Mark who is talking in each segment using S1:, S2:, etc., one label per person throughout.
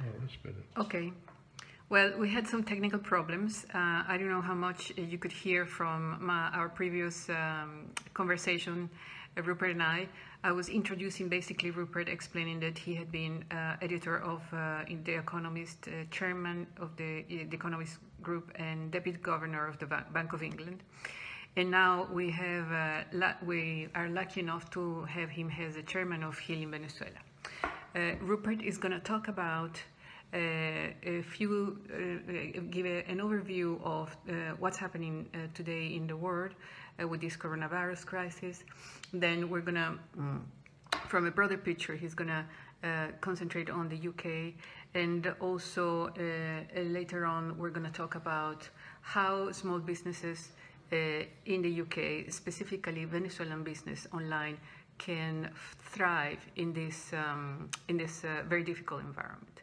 S1: Oh.
S2: Okay. Well, we had some technical problems. Uh, I don't know how much you could hear from my, our previous um, conversation, uh, Rupert and I. I was introducing basically Rupert, explaining that he had been uh, editor of uh, in The Economist, uh, chairman of the, the Economist Group, and deputy governor of the Bank of England. And now we have uh, we are lucky enough to have him as the chairman of Healing Venezuela. Uh, Rupert is going to talk about uh, a few, uh, give a, an overview of uh, what's happening uh, today in the world with this coronavirus crisis. Then we're going to, mm. from a broader picture, he's going to concentrate on the UK. And also later on, we're going to talk about how small businesses in the UK, specifically Venezuelan business online, can thrive in this, um, in this uh, very difficult environment.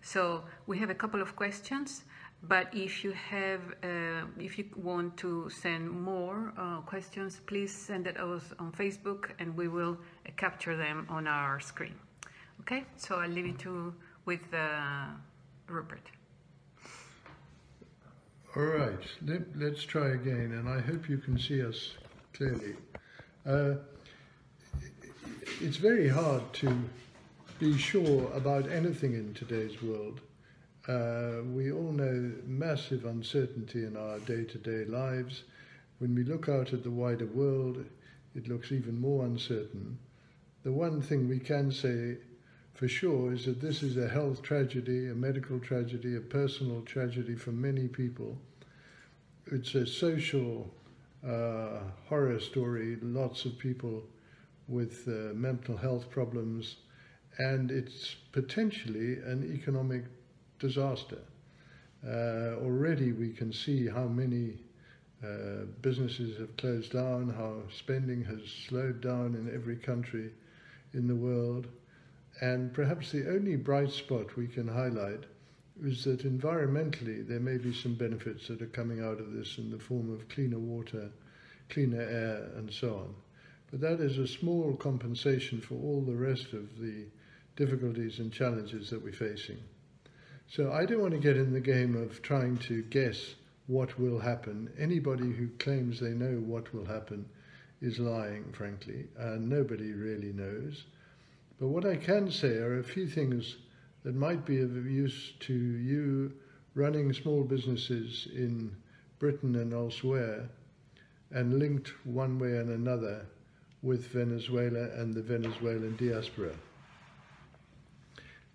S2: So we have a couple of questions, but if you have, uh, if you want to send more uh, questions, please send it us on Facebook and we will uh, capture them on our screen. Okay, so I'll leave it to with uh, Rupert.
S1: All right, Let, us try again, and I hope you can see us clearly. Uh, it's very hard to be sure about anything in today's world. Uh, we all know massive uncertainty in our day-to-day -day lives. When we look out at the wider world, it looks even more uncertain. The one thing we can say for sure is that this is a health tragedy, a medical tragedy, a personal tragedy for many people. It's a social uh, horror story. Lots of people with uh, mental health problems, and it's potentially an economic disaster. Uh, already we can see how many uh, businesses have closed down, how spending has slowed down in every country in the world. And perhaps the only bright spot we can highlight is that environmentally there may be some benefits that are coming out of this in the form of cleaner water, cleaner air, and so on. But that is a small compensation for all the rest of the difficulties and challenges that we're facing. So I don't want to get in the game of trying to guess what will happen. Anybody who claims they know what will happen is lying, frankly, and nobody really knows. But what I can say are a few things that might be of use to you running small businesses in Britain and elsewhere and linked one way and another with Venezuela and the Venezuelan diaspora.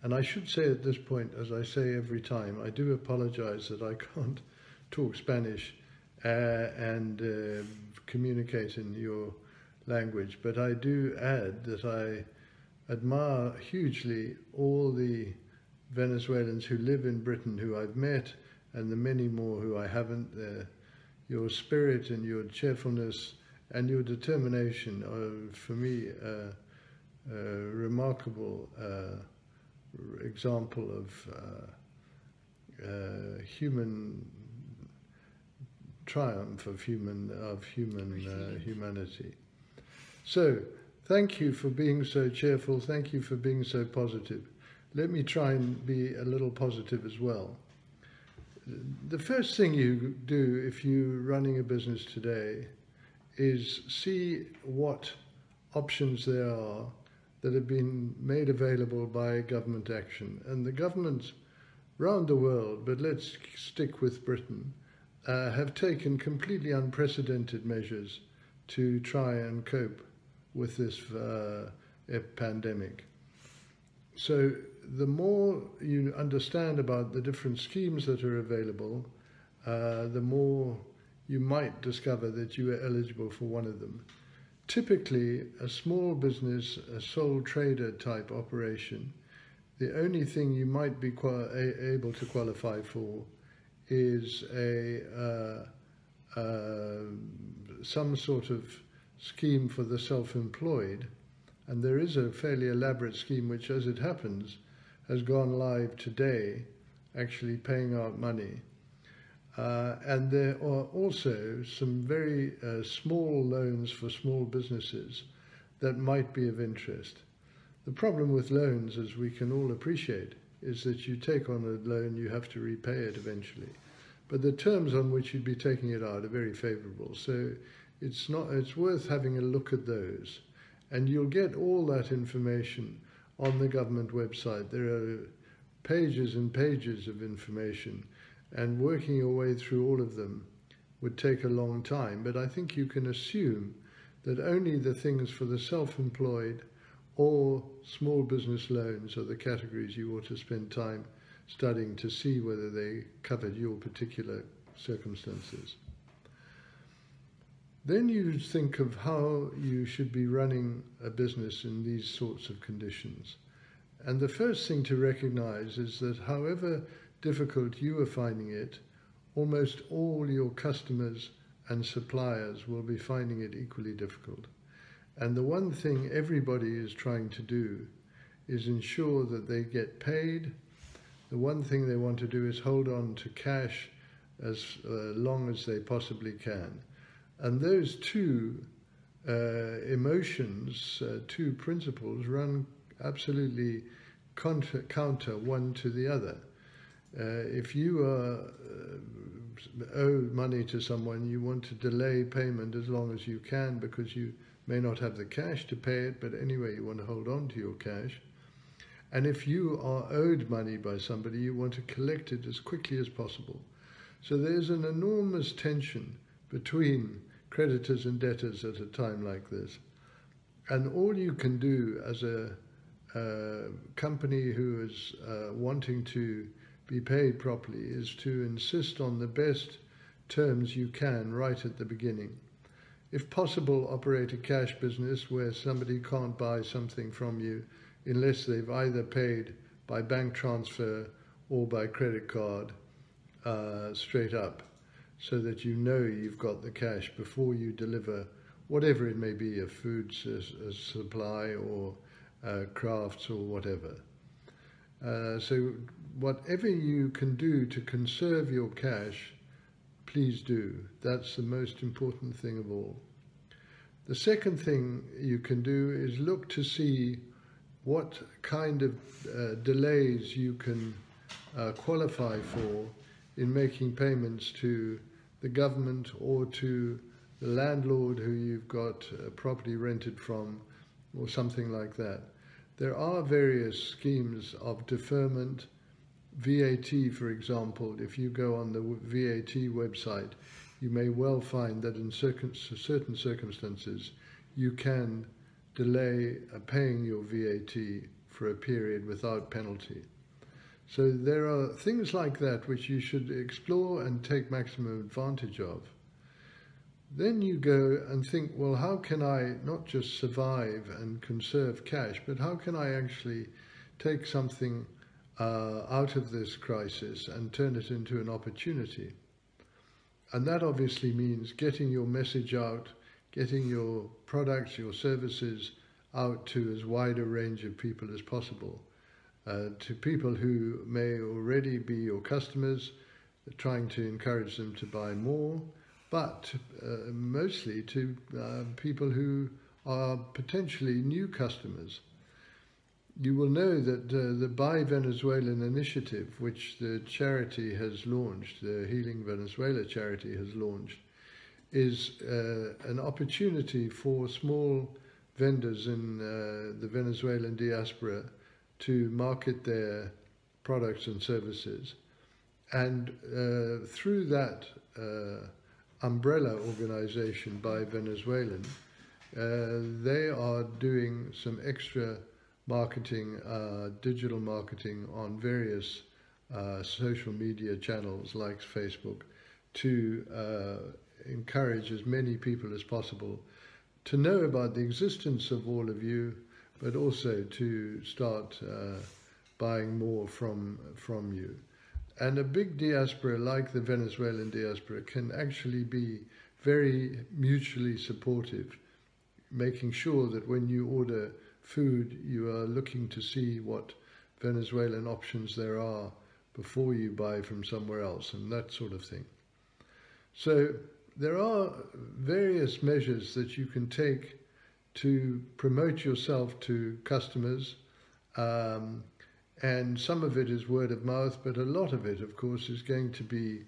S1: And I should say at this point, as I say every time, I do apologize that I can't talk Spanish uh, and uh, communicate in your language, but I do add that I admire hugely all the Venezuelans who live in Britain who I've met and the many more who I haven't. Uh, your spirit and your cheerfulness and your determination are, for me, a, a remarkable uh, example of uh, uh, human triumph of human of human uh, humanity. So, thank you for being so cheerful. Thank you for being so positive. Let me try and be a little positive as well. The first thing you do if you're running a business today is see what options there are that have been made available by government action. And the governments around the world, but let's stick with Britain, uh, have taken completely unprecedented measures to try and cope with this uh, pandemic. So the more you understand about the different schemes that are available, uh, the more you might discover that you are eligible for one of them. Typically, a small business, a sole trader type operation, the only thing you might be able to qualify for is a uh, uh, some sort of scheme for the self-employed, and there is a fairly elaborate scheme which, as it happens, has gone live today, actually paying out money uh, and there are also some very uh, small loans for small businesses that might be of interest. The problem with loans, as we can all appreciate, is that you take on a loan, you have to repay it eventually. But the terms on which you'd be taking it out are very favorable. So it's not it's worth having a look at those. And you'll get all that information on the government website. There are pages and pages of information, and working your way through all of them would take a long time. But I think you can assume that only the things for the self-employed or small business loans are the categories you ought to spend time studying to see whether they covered your particular circumstances. Then you think of how you should be running a business in these sorts of conditions. And the first thing to recognize is that however difficult you are finding it, almost all your customers and suppliers will be finding it equally difficult. And the one thing everybody is trying to do is ensure that they get paid. The one thing they want to do is hold on to cash as uh, long as they possibly can. And those two uh, emotions, uh, two principles, run absolutely counter, counter one to the other. Uh, if you uh, owe money to someone, you want to delay payment as long as you can because you may not have the cash to pay it, but anyway, you want to hold on to your cash. And if you are owed money by somebody, you want to collect it as quickly as possible. So there's an enormous tension between creditors and debtors at a time like this. And all you can do as a, a company who is uh, wanting to be paid properly is to insist on the best terms you can right at the beginning. If possible, operate a cash business where somebody can't buy something from you unless they've either paid by bank transfer or by credit card uh, straight up so that you know you've got the cash before you deliver whatever it may be, a food a supply or uh, crafts or whatever. Uh, so whatever you can do to conserve your cash, please do. That's the most important thing of all. The second thing you can do is look to see what kind of uh, delays you can uh, qualify for in making payments to the government or to the landlord who you've got a property rented from or something like that. There are various schemes of deferment. VAT, for example, if you go on the VAT website, you may well find that in certain circumstances you can delay uh, paying your VAT for a period without penalty. So there are things like that which you should explore and take maximum advantage of. Then you go and think, well, how can I not just survive and conserve cash, but how can I actually take something uh, out of this crisis and turn it into an opportunity? And that obviously means getting your message out, getting your products, your services out to as wide a range of people as possible uh, to people who may already be your customers, trying to encourage them to buy more, but uh, mostly to uh, people who are potentially new customers. You will know that uh, the Buy Venezuelan initiative, which the charity has launched, the Healing Venezuela charity has launched, is uh, an opportunity for small vendors in uh, the Venezuelan diaspora to market their products and services. And uh, through that umbrella organization Buy Venezuelan, uh, they are doing some extra marketing, uh, digital marketing on various uh, social media channels like Facebook to uh, encourage as many people as possible to know about the existence of all of you but also to start uh, buying more from from you. And a big diaspora like the Venezuelan diaspora can actually be very mutually supportive, making sure that when you order food, you are looking to see what Venezuelan options there are before you buy from somewhere else and that sort of thing. So there are various measures that you can take to promote yourself to customers um, and some of it is word of mouth, but a lot of it, of course, is going to be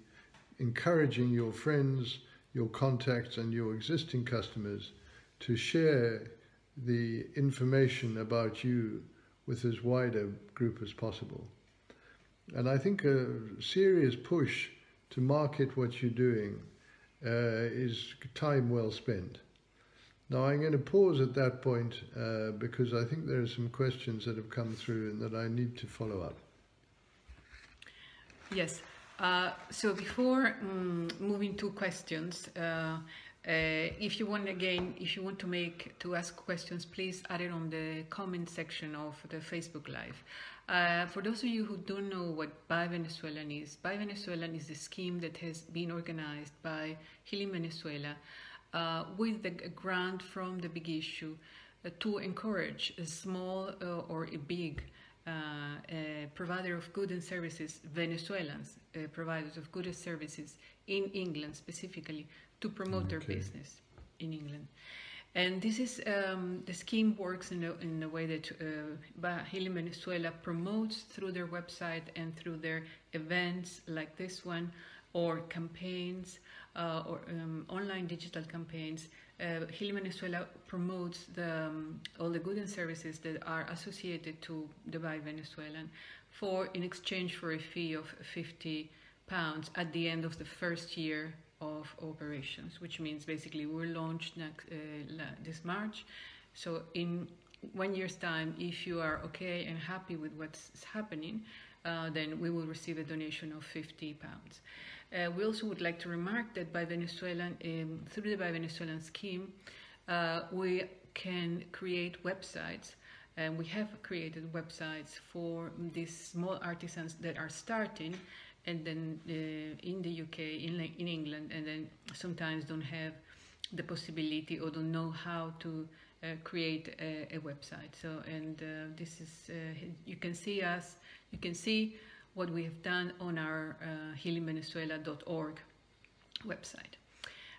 S1: encouraging your friends, your contacts, and your existing customers to share the information about you with as wide a group as possible. And I think a serious push to market what you're doing uh, is time well spent. Now I'm going to pause at that point uh, because I think there are some questions that have come through and that I need to follow up.
S2: Yes. Uh, so before um, moving to questions, uh, uh, if you want again, if you want to make to ask questions, please add it on the comment section of the Facebook Live. Uh, for those of you who don't know what Buy Venezuelan is, Buy Venezuelan is a scheme that has been organized by Healing Venezuela uh, with the grant from the big issue uh, to encourage a small uh, or a big uh, provider of goods and services, Venezuelans, providers of goods and services in England specifically, to promote okay. their business in England. And this is um, the scheme works in a, in a way that uh, Venezuela promotes through their website and through their events like this one, or campaigns, uh, or um, online digital campaigns. Uh, Venezuela promotes the, um, all the goods and services that are associated to the Buy Venezuelan for in exchange for a fee of 50 pounds at the end of the first year of operations, which means basically we're launched next, uh, this March. So in one year's time, if you are okay and happy with what's happening, uh, then we will receive a donation of 50 pounds. Uh, we also would like to remark that Buy Venezuelan, um, through the Buy Venezuelan scheme, uh, we can create websites and we have created websites for these small artisans that are starting and then uh, in the UK, in, in England, and then sometimes don't have the possibility or don't know how to uh, create a, a, website. So, and uh, this is, uh, you can see us, you can see what we have done on our uh, healingvenezuela.org website.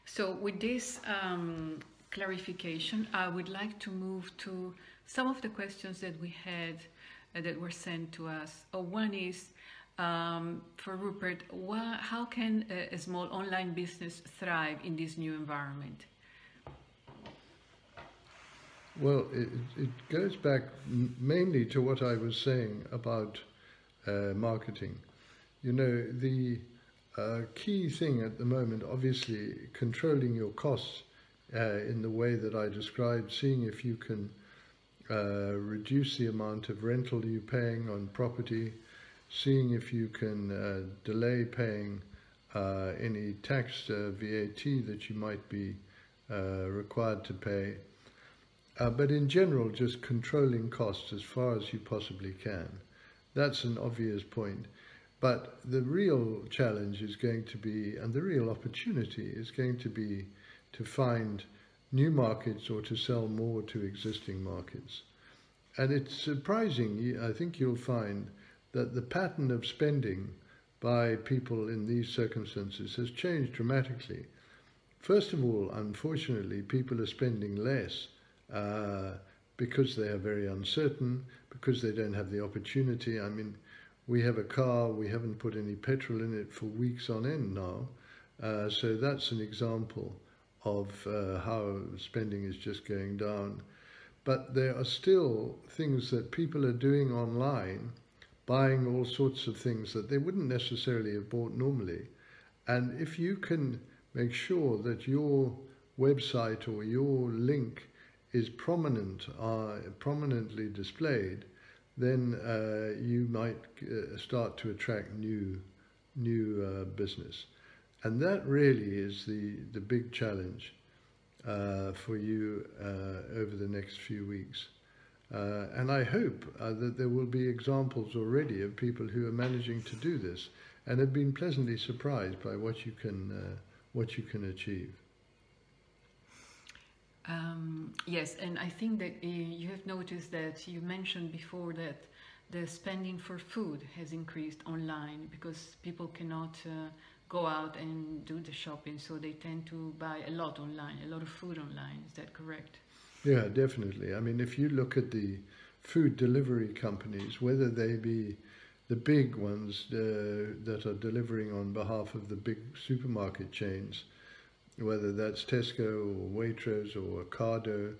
S2: So with this um, clarification, I would like to move to some of the questions that we had uh, that were sent to us. Oh, one is, um, for Rupert, how can a, a, small online business thrive in this new environment?
S1: Well, it, it goes back mainly to what I was saying about uh, marketing. You know, the uh, key thing at the moment, obviously, controlling your costs uh, in the way that I described, seeing if you can uh, reduce the amount of rental you're paying on property, seeing if you can uh, delay paying any tax VAT that you might be required to pay. but in general, just controlling costs as far as you possibly can. That's an obvious point. But the real challenge is going to be, and the real opportunity is going to be to find new markets or to sell more to existing markets. And it's surprising, I think you'll find that the pattern of spending by people in these circumstances has changed dramatically. First of all, unfortunately, people are spending less uh, because they are very uncertain, because they don't have the opportunity. I mean, we have a car, we haven't put any petrol in it for weeks on end now. Uh, so that's an example of uh, how spending is just going down. But there are still things that people are doing online, buying all sorts of things that they wouldn't necessarily have bought normally. And if you can make sure that your website or your link is prominent, uh, prominently displayed, then uh, you might uh, start to attract new, new uh, business. And that really is the, the big challenge uh, for you uh, over the next few weeks. and I hope that there will be examples already of people who are managing to do this and have been pleasantly surprised by what you can, what you can achieve.
S2: Um, yes, and I think that uh, you have noticed that you mentioned before that the spending for food has increased online because people cannot uh, go out and do the shopping, so they tend to buy a lot online, a lot of food online. Is that correct?
S1: Yeah, definitely. I mean, if you look at the food delivery companies, whether they be the big ones uh, that are delivering on behalf of the big supermarket chains, whether that's Tesco or Waitrose or Ocado,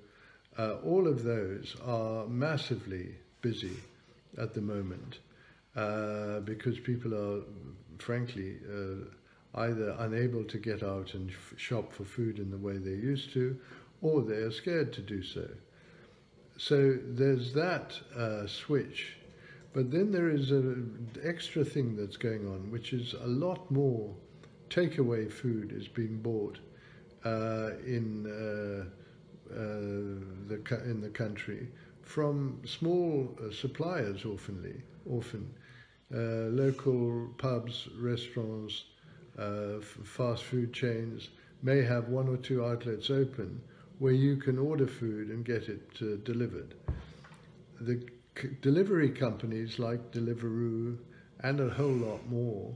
S1: uh, all of those are massively busy at the moment uh, because people are, frankly, uh, either unable to get out and shop for food in the way they used to, or they are scared to do so. So there's that uh, switch. But then there is an extra thing that's going on, which is a lot more takeaway food is being bought uh, in uh, uh, the in the country from small uh, suppliers, oftenly, often uh, local pubs, restaurants, fast food chains may have one or two outlets open where you can order food and get it uh, delivered. The delivery companies like Deliveroo and a whole lot more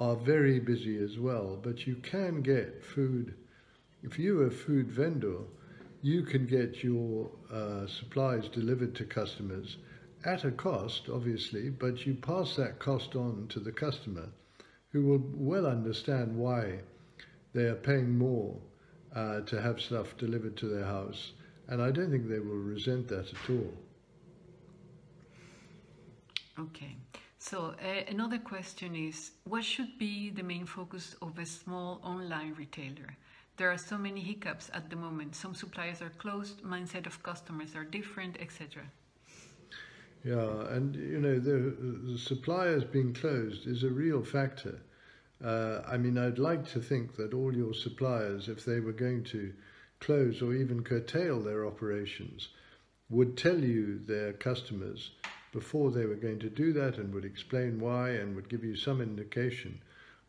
S1: are very busy as well, but you can get food. If you're a food vendor, you can get your uh, supplies delivered to customers at a cost, obviously, but you pass that cost on to the customer who will well understand why they are paying more uh, to have stuff delivered to their house. And I don't think they will resent that at all.
S2: Okay. So uh, another question is, what should be the main focus of a small online retailer? There are so many hiccups at the moment. Some suppliers are closed, mindset of customers are different, etc.
S1: Yeah, and you know the, the suppliers being closed is a real factor. Uh, I mean, I'd like to think that all your suppliers, if they were going to close or even curtail their operations, would tell you their customers before they were going to do that and would explain why and would give you some indication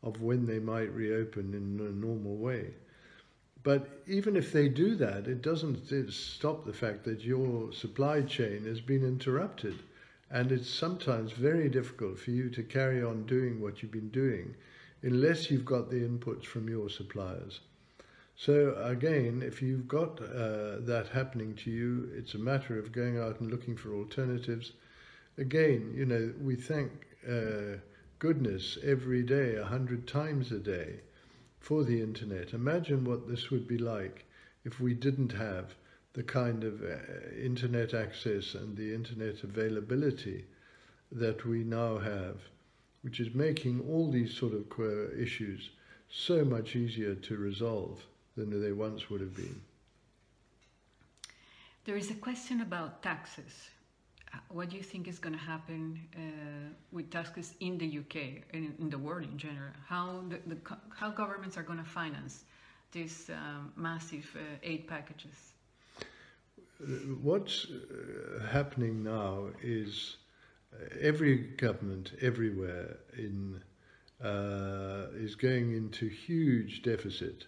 S1: of when they might reopen in a normal way. But even if they do that, it doesn't stop the fact that your supply chain has been interrupted. And it's sometimes very difficult for you to carry on doing what you've been doing unless you've got the inputs from your suppliers. So again, if you've got uh, that happening to you, it's a matter of going out and looking for alternatives. Again, you know, we thank uh, goodness every day, a hundred times a day, for the internet. Imagine what this would be like if we didn't have the kind of uh, internet access and the internet availability that we now have which is making all these sort of queer issues so much easier to resolve than they once would have been.
S2: There is a question about taxes. Uh, what do you think is going to happen uh, with taxes in the UK and in the world in general? How the, the how governments are going to finance these um, massive uh, aid packages?
S1: What's uh, happening now is every government everywhere in uh, is going into huge deficit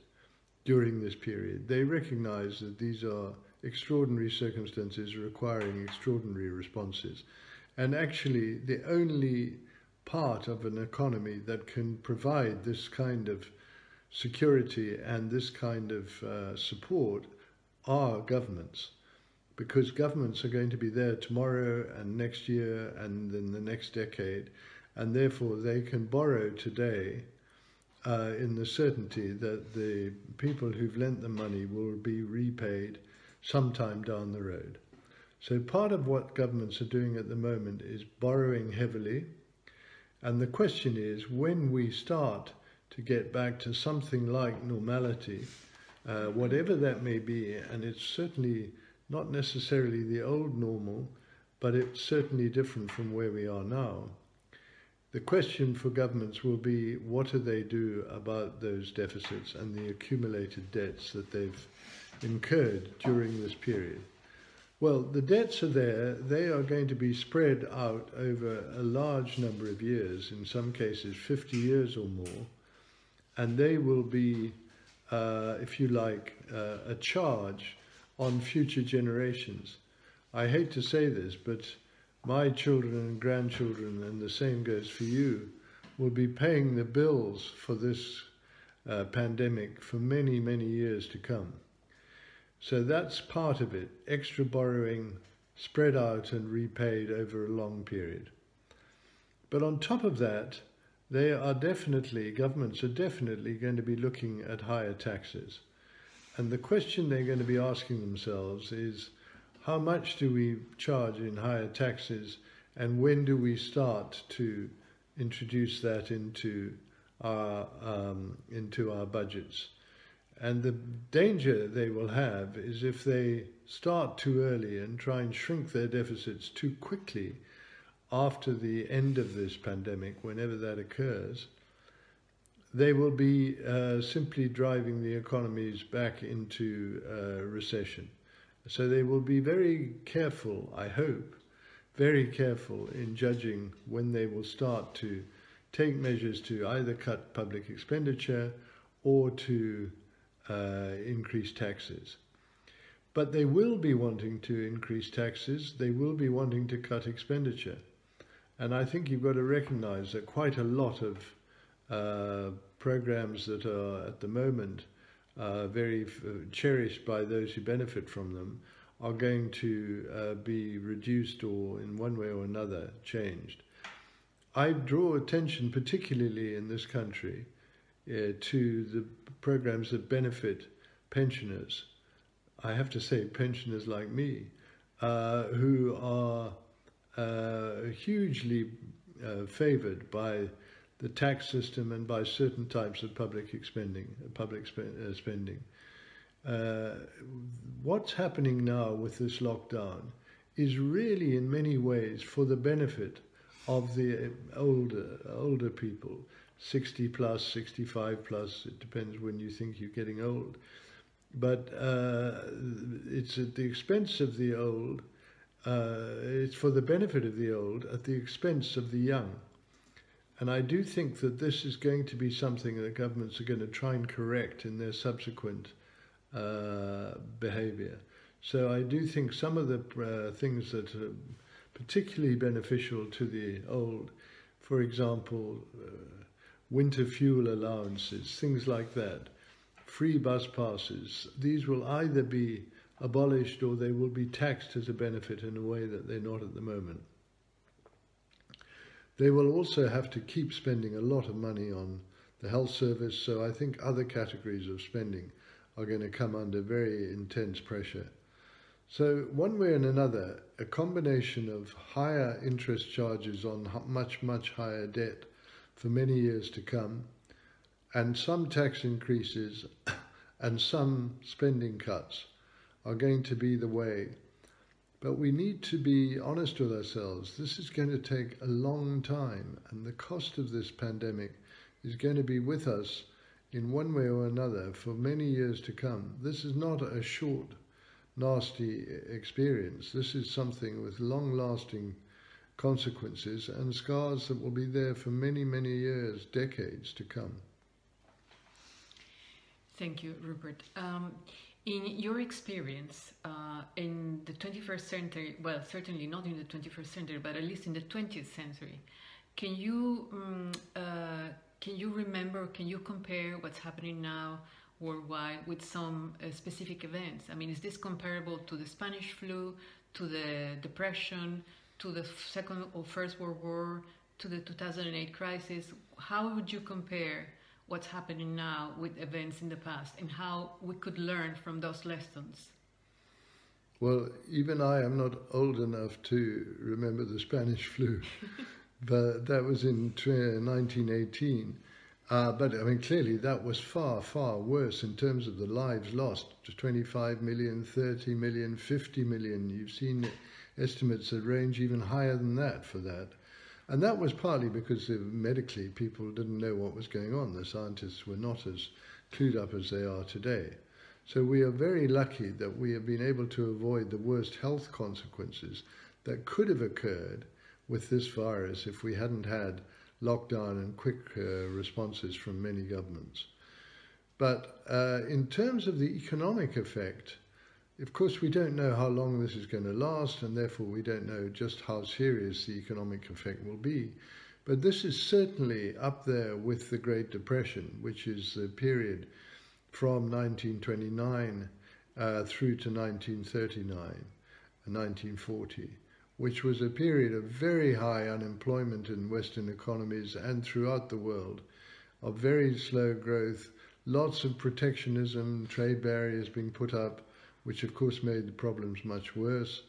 S1: during this period. They recognize that these are extraordinary circumstances requiring extraordinary responses. And actually, the only part of an economy that can provide this kind of security and this kind of uh, support are governments because governments are going to be there tomorrow and next year and then the next decade, and therefore they can borrow today uh, in the certainty that the people who've lent the money will be repaid sometime down the road. So part of what governments are doing at the moment is borrowing heavily, and the question is when we start to get back to something like normality, uh, whatever that may be, and it's certainly not necessarily the old normal, but it's certainly different from where we are now. The question for governments will be what do they do about those deficits and the accumulated debts that they've incurred during this period. Well, the debts are there. They are going to be spread out over a large number of years, in some cases 50 years or more, and they will be, uh, if you like, uh, a charge on future generations. I hate to say this, but my children and grandchildren, and the same goes for you, will be paying the bills for this uh, pandemic for many, many years to come. So that's part of it, extra borrowing spread out and repaid over a long period. But on top of that, they are definitely, governments are definitely going to be looking at higher taxes. And the question they're going to be asking themselves is how much do we charge in higher taxes and when do we start to introduce that into our, um, into our budgets? And the danger they will have is if they start too early and try and shrink their deficits too quickly after the end of this pandemic, whenever that occurs, they will be uh, simply driving the economies back into uh, recession. So they will be very careful, I hope, very careful in judging when they will start to take measures to either cut public expenditure or to uh, increase taxes. But they will be wanting to increase taxes, they will be wanting to cut expenditure. And I think you've got to recognize that quite a lot of uh, programs that are at the moment uh, very cherished by those who benefit from them are going to uh, be reduced or in one way or another changed. I draw attention particularly in this country uh, to the programs that benefit pensioners. I have to say pensioners like me, uh, who are uh, hugely uh, favored by the tax system and by certain types of public expending, public sp uh, spending. Uh, what's happening now with this lockdown is really in many ways for the benefit of the older older people, 60 plus, 65 plus, it depends when you think you're getting old. But uh, it's at the expense of the old uh, it's for the benefit of the old at the expense of the young. And I do think that this is going to be something that governments are going to try and correct in their subsequent uh, behavior. So I do think some of the uh, things that are particularly beneficial to the old, for example, uh, winter fuel allowances, things like that, free bus passes, these will either be abolished or they will be taxed as a benefit in a way that they're not at the moment. They will also have to keep spending a lot of money on the health service, so I think other categories of spending are going to come under very intense pressure. So one way and another, a combination of higher interest charges on much, much higher debt for many years to come, and some tax increases and some spending cuts are going to be the way. But we need to be honest with ourselves. This is going to take a long time, and the cost of this pandemic is going to be with us in one way or another for many years to come. This is not a short, nasty experience. This is something with long lasting consequences and scars that will be there for many, many years, decades to come.
S2: Thank you, Rupert. Um, in your experience uh, in the 21st century, well, certainly not in the 21st century, but at least in the 20th century, can you um, uh, can you remember? Can you compare what's happening now worldwide with some uh, specific events? I mean, is this comparable to the Spanish flu, to the Depression, to the Second or First World War, to the 2008 crisis? How would you compare? what's happening now with events in the past and how we could learn from those lessons?
S1: Well, even I am not old enough to remember the Spanish flu, but that was in 1918. Uh, but I mean, clearly that was far, far worse in terms of the lives lost 25 million, 30 million, 50 million. You've seen estimates that range even higher than that for that. And that was partly because medically people didn't know what was going on. The scientists were not as clued up as they are today. So we are very lucky that we have been able to avoid the worst health consequences that could have occurred with this virus if we hadn't had lockdown and quick uh, responses from many governments. But uh, in terms of the economic effect, of course, we don't know how long this is going to last, and therefore we don't know just how serious the economic effect will be. But this is certainly up there with the Great Depression, which is the period from 1929 uh, through to 1939. 1940, which was a period of very high unemployment in Western economies and throughout the world, of very slow growth, lots of protectionism, trade barriers being put up, which of course made the problems much worse.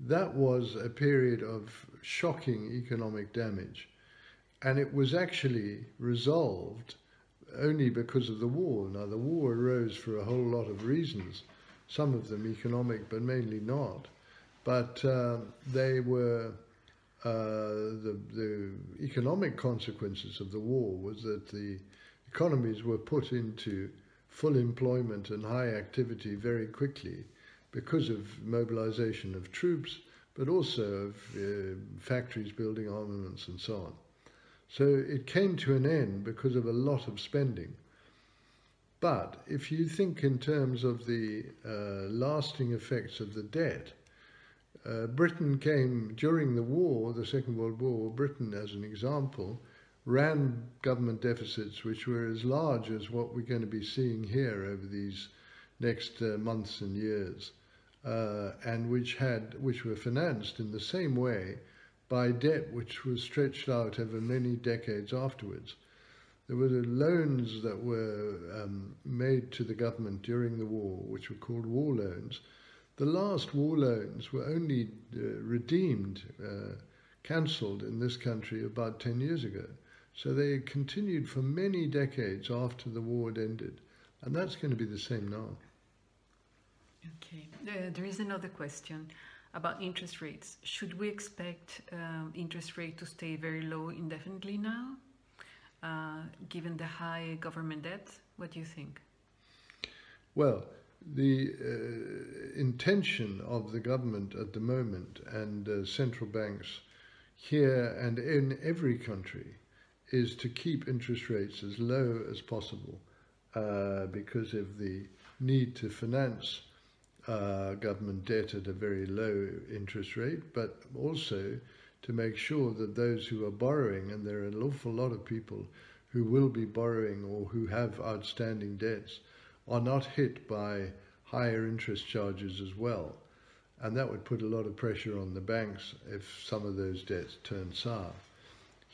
S1: That was a period of shocking economic damage. And it was actually resolved only because of the war. Now, the war arose for a whole lot of reasons, some of them economic, but mainly not. But uh, they were, uh, the, the economic consequences of the war was that the economies were put into full employment and high activity very quickly because of mobilization of troops, but also of uh, factories building armaments and so on. So it came to an end because of a lot of spending. But if you think in terms of the uh, lasting effects of the debt, uh, Britain came during the war, the Second World War, Britain as an example, ran government deficits which were as large as what we're going to be seeing here over these next uh, months and years, uh, and which had which were financed in the same way by debt which was stretched out over many decades afterwards. There were loans that were um, made to the government during the war, which were called war loans. The last war loans were only uh, redeemed, uh, cancelled in this country about 10 years ago. So they continued for many decades after the war had ended. And that's going to be the same now.
S2: Okay. Uh, there is another question about interest rates. Should we expect um, interest rate to stay very low indefinitely now, uh, given the high government debt? What do you think?
S1: Well, the uh, intention of the government at the moment and uh, central banks here and in every country is to keep interest rates as low as possible uh, because of the need to finance uh, government debt at a very low interest rate, but also to make sure that those who are borrowing, and there are an awful lot of people who will be borrowing or who have outstanding debts, are not hit by higher interest charges as well. And that would put a lot of pressure on the banks if some of those debts turn sour.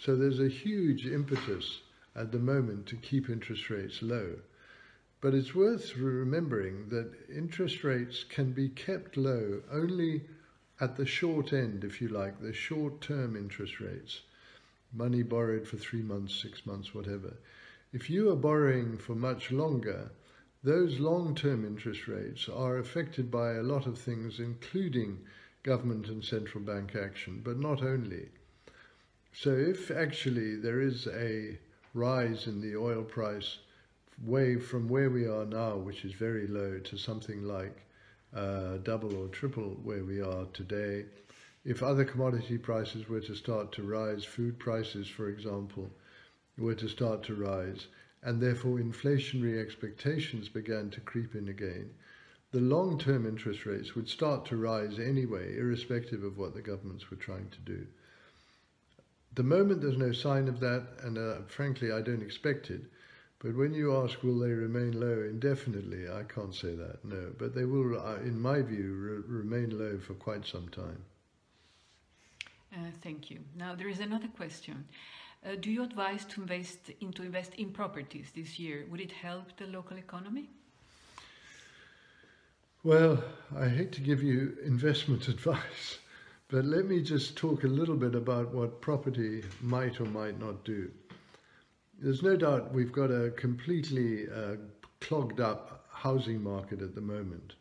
S1: So there's a huge impetus at the moment to keep interest rates low. But it's worth remembering that interest rates can be kept low only at the short end, if you like, the short term interest rates. Money borrowed for three months, six months, whatever. If you are borrowing for much longer, those long term interest rates are affected by a lot of things, including government and central bank action, but not only. So, if actually there is a rise in the oil price, way from where we are now, which is very low, to something like uh, double or triple where we are today. If other commodity prices were to start to rise, food prices, for example, were to start to rise, and therefore inflationary expectations began to creep in again, the long term interest rates would start to rise anyway, irrespective of what the governments were trying to do. The moment there's no sign of that, and uh, frankly, I don't expect it, but when you ask, will they remain low indefinitely? I can't say that, no. But they will, uh, in my view, re remain low for quite some time.
S2: Uh, thank you. Now, there is another question. Uh, do you advise to invest in, to invest in properties this year? Would it help the local economy?
S1: Well, I hate to give you investment advice, but let me just talk a little bit about what property might or might not do there's no doubt we've got a completely uh, clogged up housing market at the moment.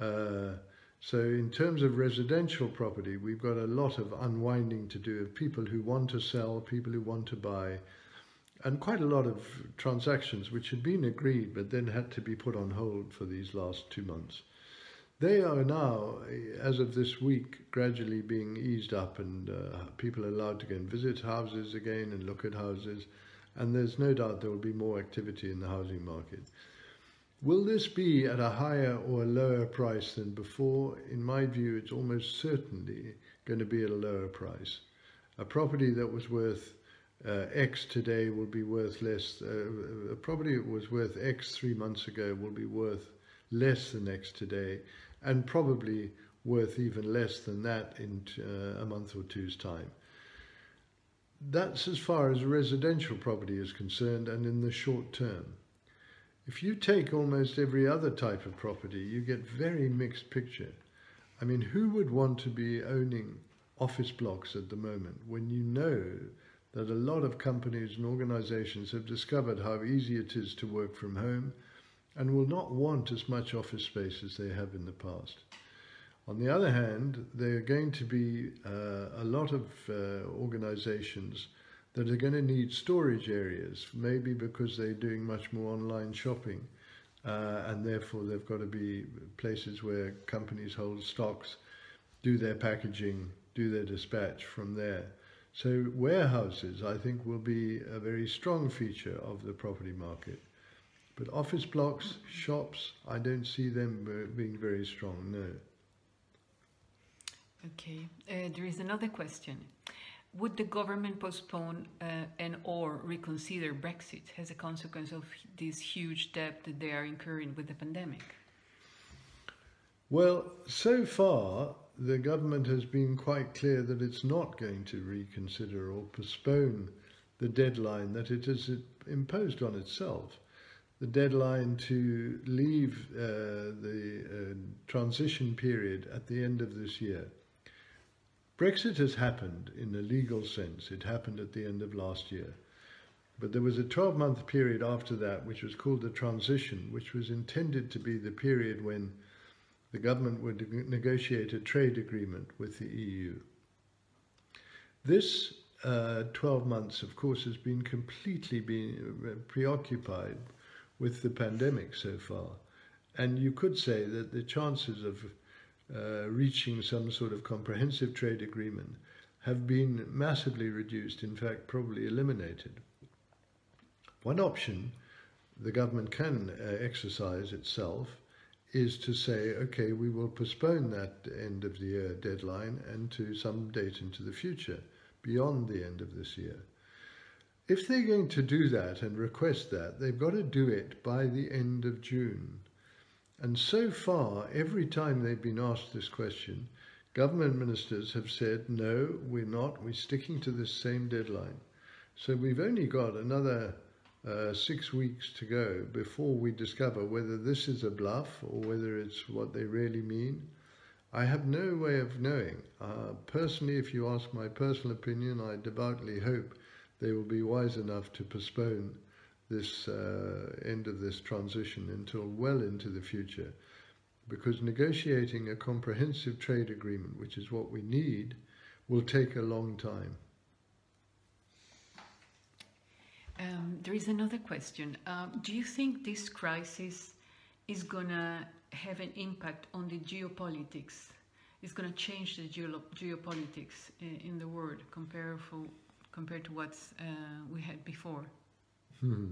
S1: Uh, so in terms of residential property, we've got a lot of unwinding to do of people who want to sell, people who want to buy, and quite a lot of transactions which had been agreed but then had to be put on hold for these last two months. They are now, as of this week, gradually being eased up and uh, people are allowed to go and visit houses again and look at houses and there's no doubt there will be more activity in the housing market. Will this be at a higher or a lower price than before? In my view, it's almost certainly going to be at a lower price. A property that was worth uh, X today will be worth less. Uh, a property that was worth X three months ago will be worth less than next today, and probably worth even less than that in uh, a month or two's time. That's as far as residential property is concerned and in the short term. If you take almost every other type of property, you get very mixed picture. I mean, who would want to be owning office blocks at the moment when you know that a lot of companies and organizations have discovered how easy it is to work from home and will not want as much office space as they have in the past. On the other hand, there are going to be uh, a lot of uh, organizations that are going to need storage areas, maybe because they're doing much more online shopping, uh, and therefore they've got to be places where companies hold stocks, do their packaging, do their dispatch from there. So warehouses, I think, will be a very strong feature of the property market. But office blocks, shops, I don't see them being very strong, no.
S2: Okay, uh, there is another question. Would the government postpone uh, and or reconsider Brexit as a consequence of this huge debt that they are incurring with the pandemic?
S1: Well, so far, the government has been quite clear that it's not going to reconsider or postpone the deadline that it has imposed on itself. The deadline to leave uh, the uh, transition period at the end of this year. Brexit has happened in a legal sense. It happened at the end of last year. But there was a 12 month period after that, which was called the transition, which was intended to be the period when the government would negotiate a trade agreement with the EU. This uh, 12 months, of course, has been completely uh, preoccupied with the pandemic so far. And you could say that the chances of uh, reaching some sort of comprehensive trade agreement have been massively reduced, in fact, probably eliminated. One option the government can uh, exercise itself is to say, okay, we will postpone that end of the year deadline and to some date into the future, beyond the end of this year. If they're going to do that and request that, they've got to do it by the end of June. And so far, every time they've been asked this question, government ministers have said, no, we're not, we're sticking to this same deadline. So we've only got another uh, six weeks to go before we discover whether this is a bluff or whether it's what they really mean. I have no way of knowing. Uh, personally, if you ask my personal opinion, I devoutly hope they will be wise enough to postpone this uh, end of this transition until well into the future. Because negotiating a comprehensive trade agreement, which is what we need, will take a long time.
S2: Um, there is another question. Um, do you think this crisis is going to have an impact on the geopolitics? It's going to change the geo geopolitics in, in, the world compared, compared to what uh, we had before?
S1: Hmm.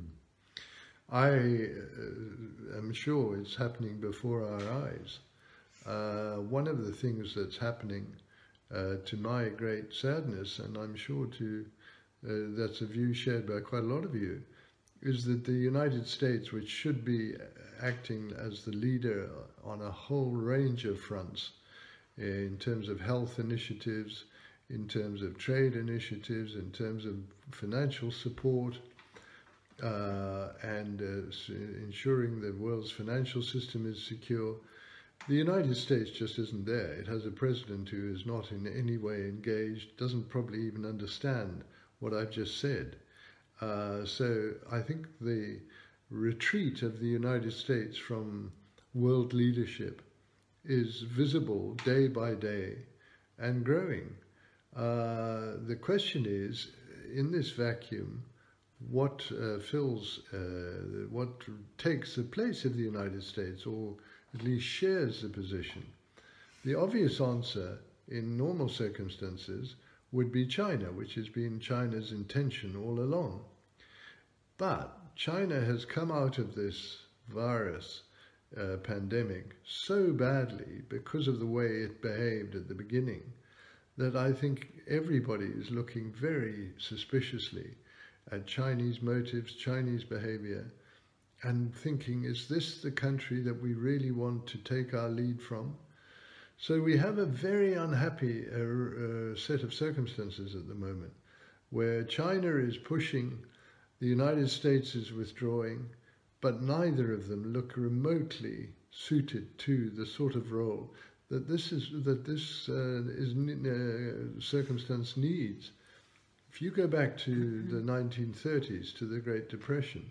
S1: I uh, am sure it's happening before our eyes. Uh, one of the things that's happening, uh, to my great sadness, and I'm sure to uh, that's a view shared by quite a lot of you, is that the United States, which should be acting as the leader on a whole range of fronts in terms of health initiatives, in terms of trade initiatives, in terms of financial support, uh, and uh, ensuring the world's financial system is secure. The United States just isn't there. It has a president who is not in any way engaged, doesn't probably even understand what I've just said. Uh, so I think the retreat of the United States from world leadership is visible day by day and growing. Uh, the question is, in this vacuum, what uh, fills, uh, what takes the place of the United States, or at least shares the position? The obvious answer in normal circumstances would be China, which has been China's intention all along. But China has come out of this virus uh, pandemic so badly because of the way it behaved at the beginning that I think everybody is looking very suspiciously at Chinese motives, Chinese behavior, and thinking, is this the country that we really want to take our lead from? So we have a very unhappy uh, uh, set of circumstances at the moment where China is pushing, the United States is withdrawing, but neither of them look remotely suited to the sort of role that this is that this uh, is uh, circumstance needs. If you go back to mm-hmm. the 1930s, to the Great Depression,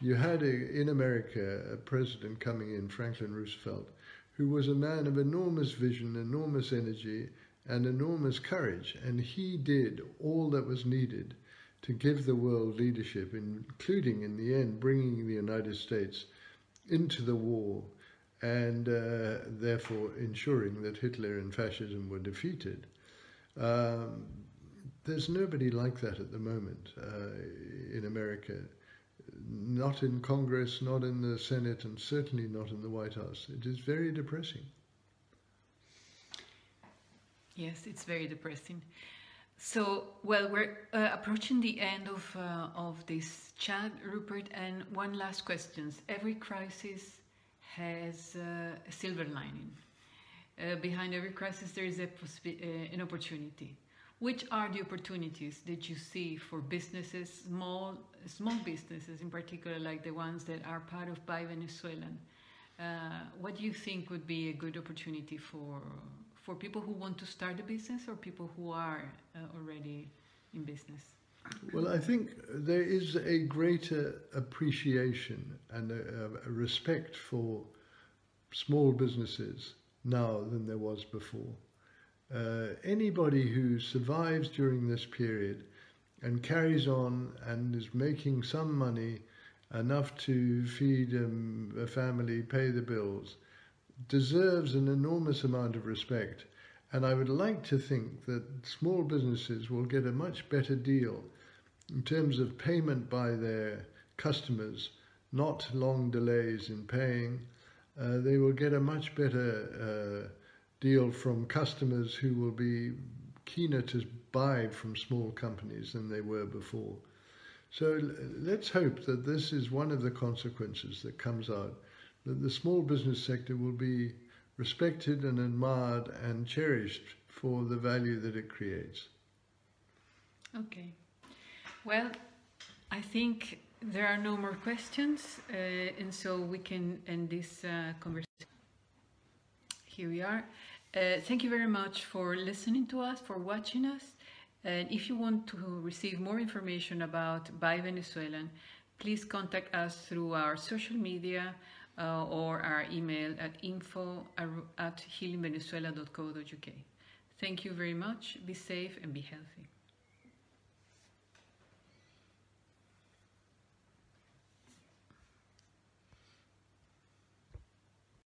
S1: you had a, in America a president coming in, Franklin Roosevelt, who was a man of enormous vision, enormous energy, and enormous courage. And he did all that was needed to give the world leadership, including in the end bringing the United States into the war and uh, therefore ensuring that Hitler and fascism were defeated. Um, there's nobody like that at the moment uh, in America not in Congress, not in the Senate, and certainly not in the White House. It is very depressing.
S2: Yes, it's very depressing. So, well, we're uh, approaching the end of uh, of this chat, Rupert, and one last question. Every crisis has uh, a silver lining. Uh, behind every crisis, there is a uh, an opportunity. Which are the opportunities that you see for businesses, small small businesses in particular, like the ones that are part of Buy Venezuelan? Uh, what do you think would be a good opportunity for for people who want to start a business or people who are uh, already in business?
S1: Well, I think there is a greater appreciation and a, a respect for small businesses now than there was before. Uh, anybody who survives during this period and carries on and is making some money enough to feed um, a family, pay the bills, deserves an enormous amount of respect. And I would like to think that small businesses will get a much better deal in terms of payment by their customers, not long delays in paying. Uh, they will get a much better uh, deal from customers who will be keener to buy from small companies than they were before. So let's hope that this is one of the consequences that comes out, that the small business sector will be respected and admired and cherished for the value that it creates.
S2: Okay. Well, I think there are no more questions, uh, and so we can end this uh, conversation. Here we are. Uh, thank you very much for listening to us, for watching us. And if you want to receive more information about Buy Venezuelan, please contact us through our social media uh, or our email at info at healingvenezuela.co.uk. Thank you very much. Be safe and be healthy.